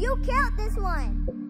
You killed this one!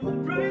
comes rain.